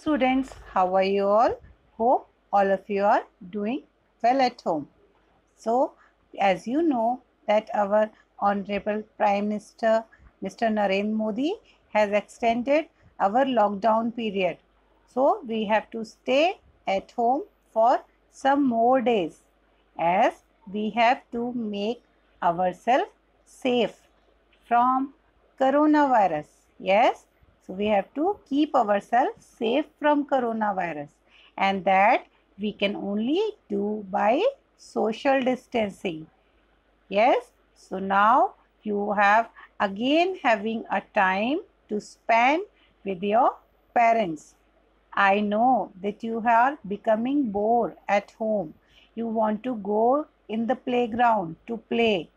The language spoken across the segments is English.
students, how are you all? Hope all of you are doing well at home. So, as you know that our Honorable Prime Minister Mr. Narendra Modi has extended our lockdown period. So, we have to stay at home for some more days as we have to make ourselves safe from coronavirus. Yes, we have to keep ourselves safe from coronavirus and that we can only do by social distancing. Yes, so now you have again having a time to spend with your parents. I know that you are becoming bored at home. You want to go in the playground to play.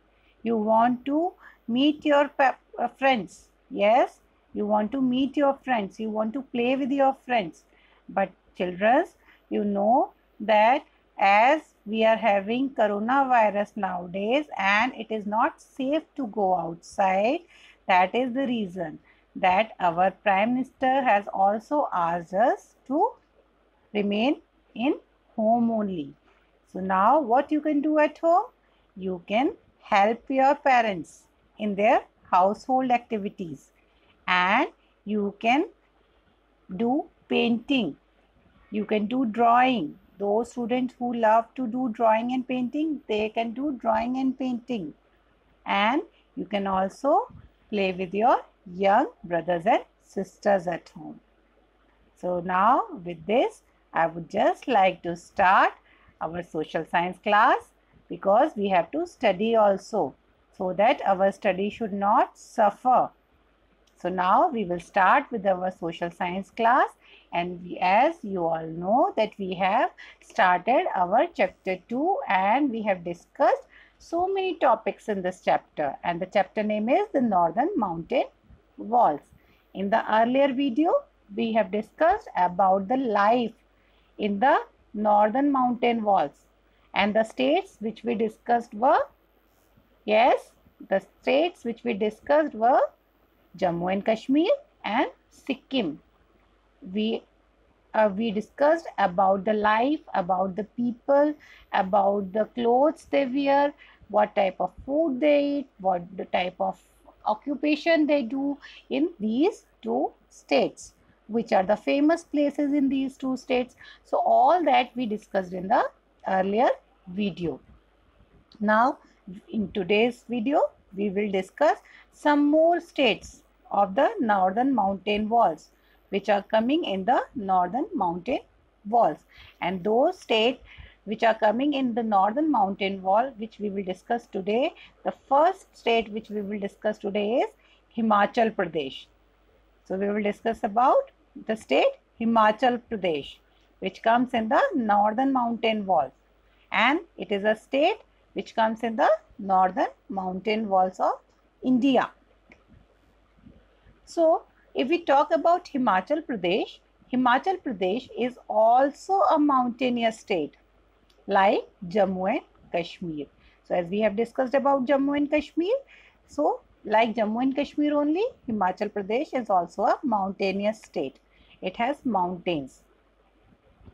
You want to meet your uh, friends. Yes, you want to meet your friends. You want to play with your friends. But children, you know that as we are having coronavirus nowadays and it is not safe to go outside, that is the reason that our prime minister has also asked us to remain in home only. So now what you can do at home? You can help your parents in their household activities and you can do painting. You can do drawing. Those students who love to do drawing and painting, they can do drawing and painting. And you can also play with your young brothers and sisters at home. So now with this, I would just like to start our social science class because we have to study also so that our study should not suffer. So now we will start with our social science class. And we, as you all know that we have started our chapter 2 and we have discussed so many topics in this chapter. And the chapter name is the northern mountain walls. In the earlier video we have discussed about the life in the northern mountain walls. And the states which we discussed were yes the states which we discussed were Jammu and Kashmir and Sikkim. We uh, we discussed about the life, about the people, about the clothes they wear, what type of food they eat, what the type of occupation they do in these two states, which are the famous places in these two states. So all that we discussed in the earlier video. Now in today's video, we will discuss some more states of the northern mountain walls which are coming in the northern mountain walls. And those states which are coming in the northern mountain wall which we will discuss today the first state which we will discuss today is himachal pradesh. So we will discuss about the state himachal pradesh which comes in the northern mountain walls and it is a state which comes in the northern mountain walls of india so, if we talk about Himachal Pradesh, Himachal Pradesh is also a mountainous state like Jammu and Kashmir. So, as we have discussed about Jammu and Kashmir, so like Jammu and Kashmir only, Himachal Pradesh is also a mountainous state. It has mountains.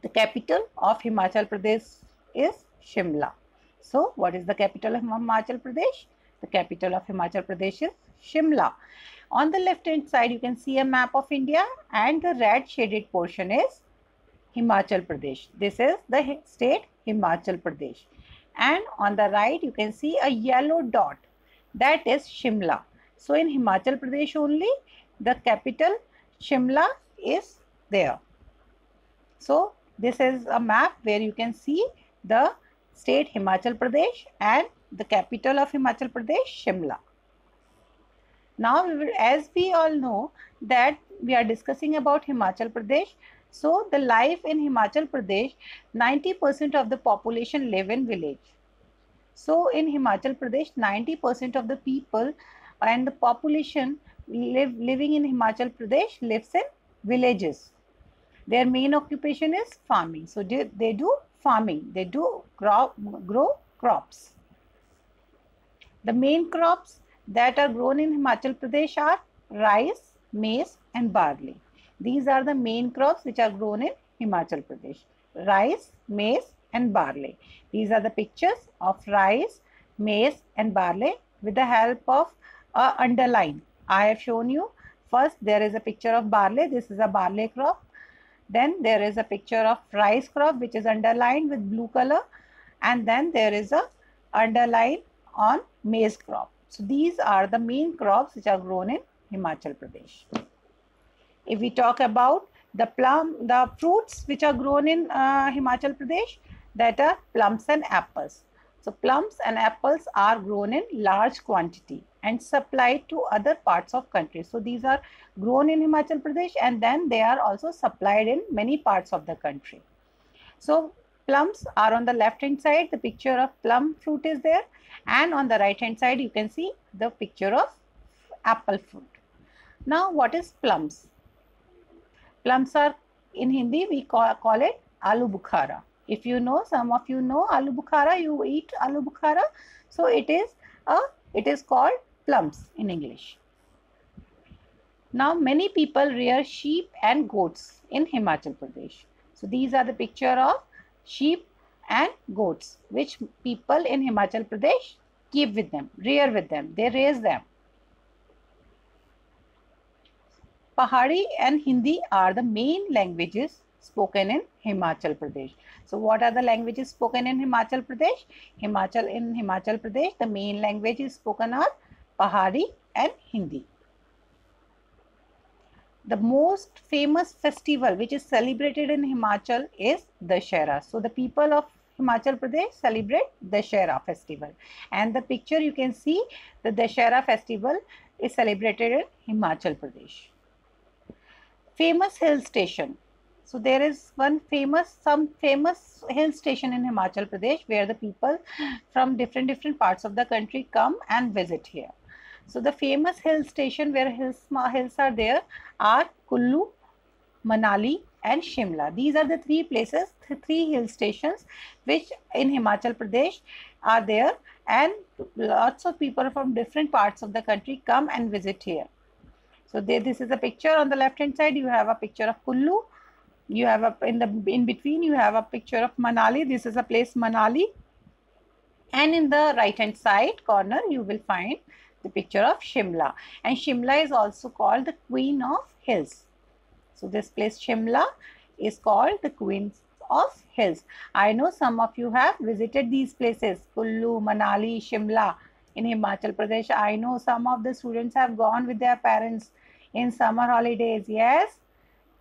The capital of Himachal Pradesh is Shimla. So, what is the capital of Himachal Pradesh? The capital of Himachal Pradesh is Shimla. On the left hand side, you can see a map of India and the red shaded portion is Himachal Pradesh. This is the state Himachal Pradesh. And on the right, you can see a yellow dot that is Shimla. So in Himachal Pradesh only, the capital Shimla is there. So this is a map where you can see the state Himachal Pradesh and the capital of Himachal Pradesh, Shimla. Now, as we all know that we are discussing about Himachal Pradesh. So, the life in Himachal Pradesh, 90% of the population live in village. So, in Himachal Pradesh, 90% of the people and the population live living in Himachal Pradesh lives in villages. Their main occupation is farming. So, they, they do farming. They do crop, grow crops. The main crops that are grown in Himachal Pradesh are rice, maize and barley. These are the main crops which are grown in Himachal Pradesh. Rice, maize and barley. These are the pictures of rice, maize and barley with the help of a underline. I have shown you first there is a picture of barley. This is a barley crop. Then there is a picture of rice crop which is underlined with blue color and then there is a underline on maize crop. So these are the main crops which are grown in Himachal Pradesh. If we talk about the plum, the fruits which are grown in uh, Himachal Pradesh that are plums and apples. So plums and apples are grown in large quantity and supplied to other parts of country. So these are grown in Himachal Pradesh and then they are also supplied in many parts of the country. So plums are on the left hand side, the picture of plum fruit is there and on the right hand side you can see the picture of apple fruit. Now what is plums? Plums are in Hindi we call, call it aloo bukhara. If you know, some of you know aloo bukhara, you eat aloo bukhara. So it is a, it is called plums in English. Now many people rear sheep and goats in Himachal Pradesh. So these are the picture of sheep and goats which people in Himachal Pradesh keep with them, rear with them, they raise them. Pahari and Hindi are the main languages spoken in Himachal Pradesh. So what are the languages spoken in Himachal Pradesh? Himachal in Himachal Pradesh the main languages spoken are Pahari and Hindi. The most famous festival which is celebrated in Himachal is Dashera. So the people of Himachal Pradesh celebrate Dashera festival and the picture you can see the Dashera festival is celebrated in Himachal Pradesh famous hill station. So there is one famous, some famous hill station in Himachal Pradesh where the people from different different parts of the country come and visit here. So the famous hill station where hills, hills are there are Kullu, Manali and Shimla. These are the three places, three hill stations which in Himachal Pradesh are there and lots of people from different parts of the country come and visit here. So there, this is a picture on the left hand side. You have a picture of Kullu. You have a in the in between. You have a picture of Manali. This is a place Manali. And in the right hand side corner, you will find the picture of Shimla. And Shimla is also called the Queen of Hills. So this place Shimla is called the Queen of Hills. I know some of you have visited these places, Kullu, Manali, Shimla in Himachal Pradesh. I know some of the students have gone with their parents in summer holidays. Yes.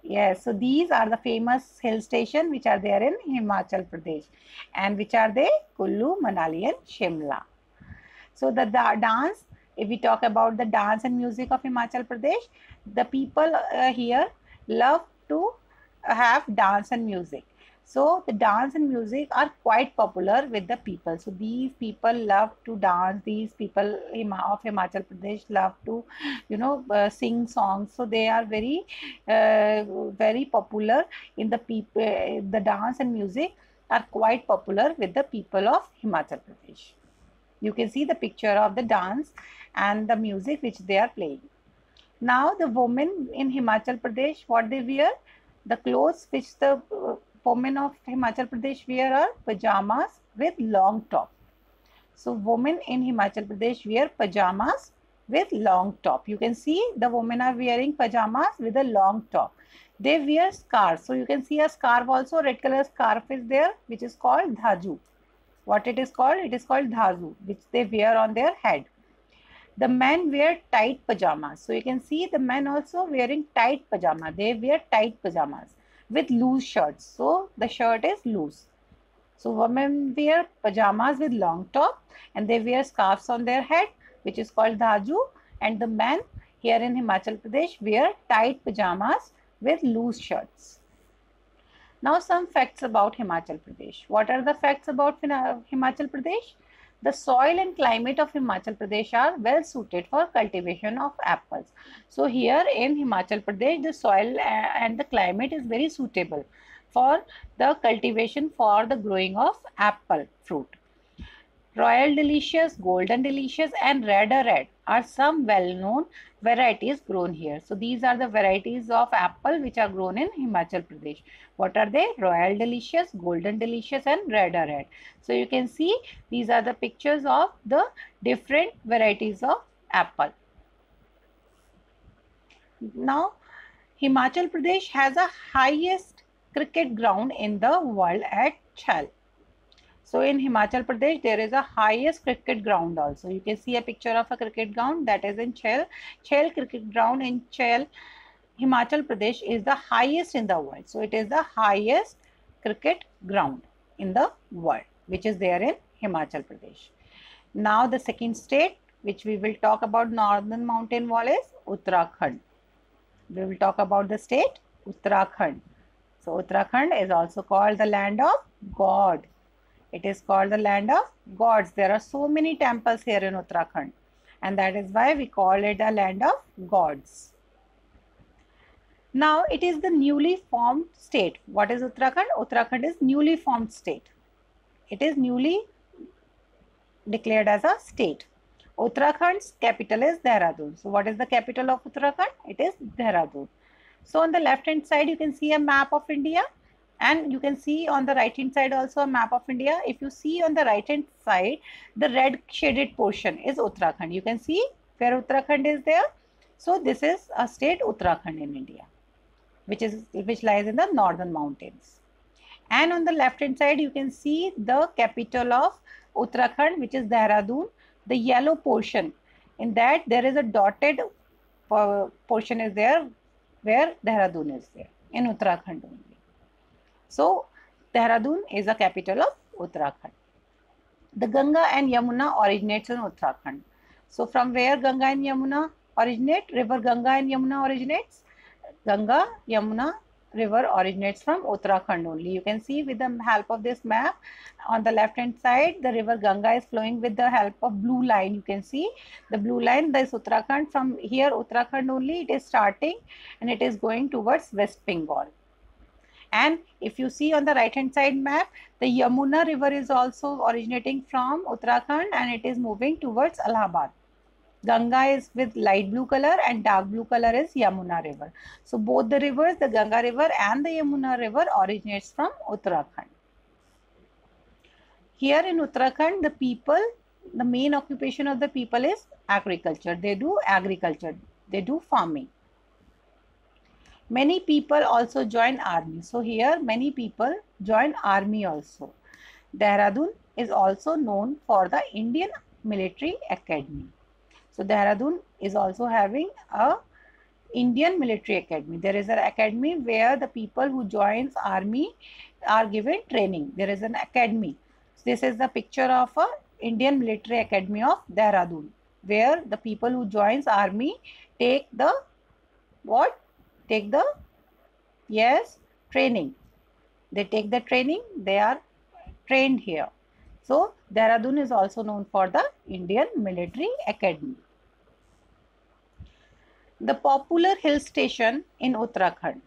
Yes, so these are the famous hill station which are there in Himachal Pradesh and which are they Kullu, Manali and Shimla. So the, the dance, if we talk about the dance and music of Himachal Pradesh, the people uh, here love to have dance and music. So the dance and music are quite popular with the people. So these people love to dance. These people of Himachal Pradesh love to, you know, uh, sing songs. So they are very, uh, very popular in the people. the dance and music are quite popular with the people of Himachal Pradesh. You can see the picture of the dance and the music which they are playing. Now the women in Himachal Pradesh, what they wear, the clothes which the uh, women of Himachal Pradesh wear are pajamas with long top. So women in Himachal Pradesh wear pajamas with long top. You can see the women are wearing pajamas with a long top. They wear scarves. So you can see a scarf also, red color scarf is there, which is called dhaju. What it is called? It is called dhaju, which they wear on their head. The men wear tight pajamas. So you can see the men also wearing tight pajama. They wear tight pajamas with loose shirts. So the shirt is loose. So women wear pajamas with long top and they wear scarves on their head which is called dhaju and the men here in Himachal Pradesh wear tight pajamas with loose shirts. Now some facts about Himachal Pradesh. What are the facts about Himachal Pradesh? The soil and climate of Himachal Pradesh are well suited for cultivation of apples. So here in Himachal Pradesh, the soil uh, and the climate is very suitable for the cultivation for the growing of apple fruit. Royal Delicious, Golden Delicious and Redder Red are some well-known varieties grown here. So these are the varieties of apple which are grown in Himachal Pradesh. What are they? Royal Delicious, Golden Delicious and Redder Red. So you can see these are the pictures of the different varieties of apple. Now Himachal Pradesh has a highest cricket ground in the world at Chail. So in Himachal Pradesh, there is a highest cricket ground also. You can see a picture of a cricket ground that is in Chail. Chail cricket ground in Chail, Himachal Pradesh is the highest in the world. So it is the highest cricket ground in the world, which is there in Himachal Pradesh. Now the second state, which we will talk about northern mountain wall is Uttarakhand. We will talk about the state Uttarakhand. So Uttarakhand is also called the land of God. It is called the land of gods. There are so many temples here in Uttarakhand and that is why we call it a land of gods. Now it is the newly formed state. What is Uttarakhand? Uttarakhand is newly formed state. It is newly declared as a state. Uttarakhand's capital is Dehradun. So what is the capital of Uttarakhand? It is Dehradun. So on the left hand side you can see a map of India and you can see on the right hand side also a map of India. If you see on the right hand side, the red shaded portion is Uttarakhand. You can see where Uttarakhand is there. So this is a state Uttarakhand in India, which is which lies in the northern mountains. And on the left hand side, you can see the capital of Uttarakhand, which is Dehradun, the yellow portion. In that there is a dotted uh, portion is there where Dehradun is there in Uttarakhand only. So, Dehradun is the capital of Uttarakhand. The Ganga and Yamuna originates in Uttarakhand. So, from where Ganga and Yamuna originate? River Ganga and Yamuna originates. Ganga, Yamuna river originates from Uttarakhand only. You can see with the help of this map on the left hand side the river Ganga is flowing with the help of blue line. You can see the blue line this Uttarakhand from here Uttarakhand only it is starting and it is going towards West Bengal. And if you see on the right hand side map, the Yamuna river is also originating from Uttarakhand and it is moving towards Allahabad. Ganga is with light blue color and dark blue color is Yamuna river. So both the rivers, the Ganga river and the Yamuna river originates from Uttarakhand. Here in Uttarakhand, the people, the main occupation of the people is agriculture. They do agriculture. They do farming. Many people also join army. So here many people join army also. Dehradun is also known for the Indian Military Academy. So Dehradun is also having a Indian Military Academy. There is an academy where the people who joins army are given training. There is an academy. So this is the picture of a Indian Military Academy of Dehradun where the people who joins army take the what take the yes training. They take the training they are trained here. So Dehradun is also known for the Indian Military Academy. The popular hill station in Uttarakhand.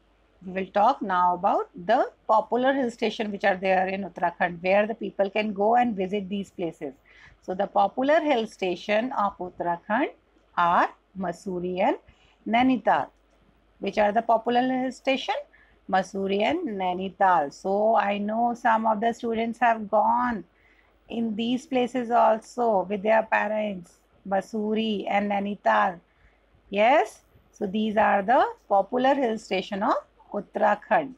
We will talk now about the popular hill station which are there in Uttarakhand where the people can go and visit these places. So the popular hill station of Uttarakhand are Mussoorie and Nainital which are the popular hill station Mussoorie and Nainital. So I know some of the students have gone in these places also with their parents Mussoorie and Nainital. Yes, so these are the popular hill station of Uttarakhand.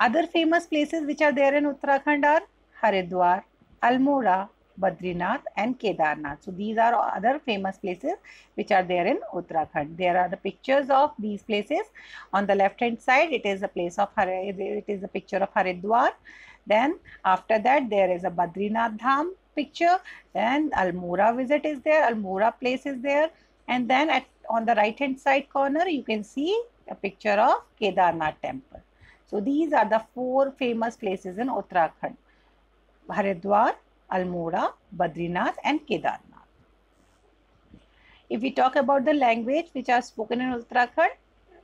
Other famous places which are there in Uttarakhand are Haridwar, Almora, Badrinath and Kedarnath. So these are other famous places which are there in Uttarakhand. There are the pictures of these places. On the left hand side it is a place of it is a picture of Haridwar. Then after that there is a Badrinath Dham picture. Then Almora visit is there. Almora place is there. And then at on the right hand side corner you can see a picture of Kedarnath temple. So these are the four famous places in Uttarakhand. Haridwar, Almora, Badrinath and Kedarnath. If we talk about the language which are spoken in Uttarakhand,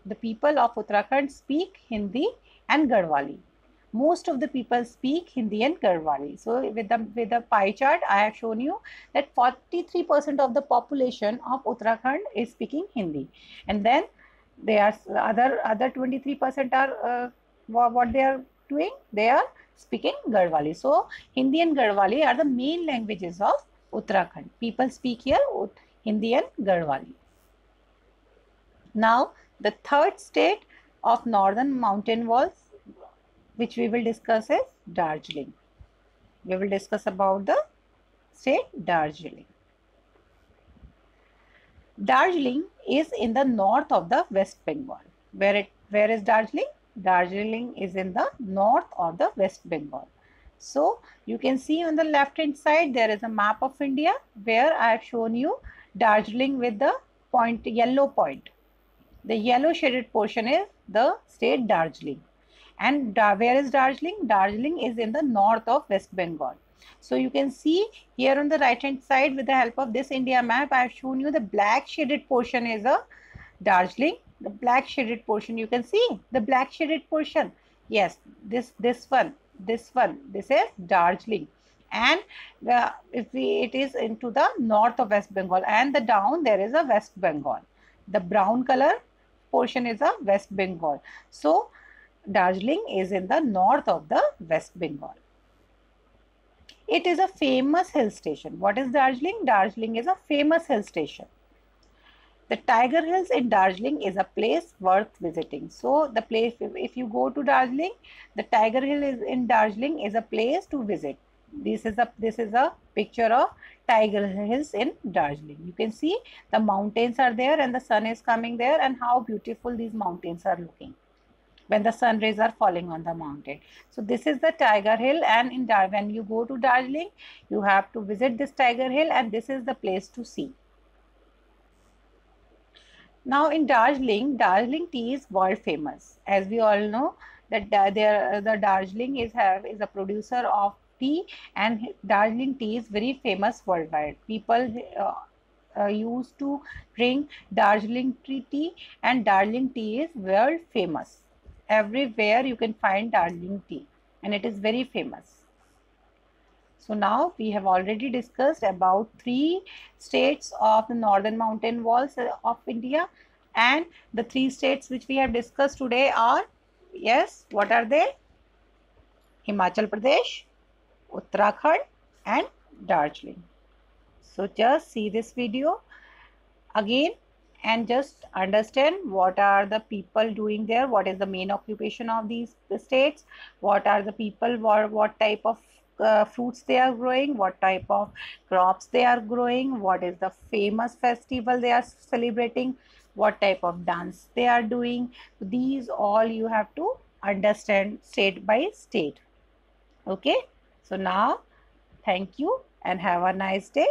the people of Uttarakhand speak Hindi and Garhwali. most of the people speak Hindi and Garhwali. So with the with the pie chart, I have shown you that 43% of the population of Uttarakhand is speaking Hindi, and then they are other other 23% are uh, what they are doing. They are speaking Garhwali. So Hindi and Garhwali are the main languages of Uttarakhand. People speak here Hindi and Garhwali. Now the third state of northern mountain walls which we will discuss is Darjeeling. We will discuss about the state Darjeeling. Darjeeling is in the north of the West Bengal. Where it where is Darjeeling? Darjeeling is in the north or the West Bengal. So you can see on the left hand side there is a map of India where I have shown you Darjeeling with the point yellow point. The yellow shaded portion is the state Darjeeling. And where is Darjeeling? Darjeeling is in the north of West Bengal. So you can see here on the right hand side with the help of this India map, I have shown you the black shaded portion is a Darjeeling. The black shaded portion, you can see the black shaded portion. Yes, this, this one, this one, this is Darjeeling. And the, if we, it is into the north of West Bengal and the down there is a West Bengal. The brown color portion is a West Bengal. So Darjeeling is in the north of the West Bengal. It is a famous hill station. What is Darjeeling? Darjeeling is a famous hill station. The Tiger Hills in Darjeeling is a place worth visiting. So the place, if you go to Darjeeling, the Tiger Hill is in Darjeeling is a place to visit. This is a this is a picture of Tiger Hills in Darjeeling. You can see the mountains are there and the sun is coming there and how beautiful these mountains are looking when the sun rays are falling on the mountain. So this is the Tiger Hill and in Dar when you go to Darjeeling, you have to visit this Tiger Hill and this is the place to see. Now in Darjeeling, Darjeeling tea is world famous. As we all know that there, the Darjeeling is have is a producer of tea and Darjeeling tea is very famous worldwide. People uh, uh, used to drink Darjeeling tea and Darjeeling tea is world famous everywhere you can find Darjeeling tea and it is very famous. So now we have already discussed about three states of the northern mountain walls of India. And the three states which we have discussed today are yes what are they? Himachal Pradesh Uttarakhand and Darjeeling. So just see this video again and just understand what are the people doing there what is the main occupation of these the states what are the people what, what type of uh, fruits they are growing what type of crops they are growing what is the famous festival they are celebrating what type of dance they are doing. These all you have to understand state by state. Okay? So now thank you and have a nice day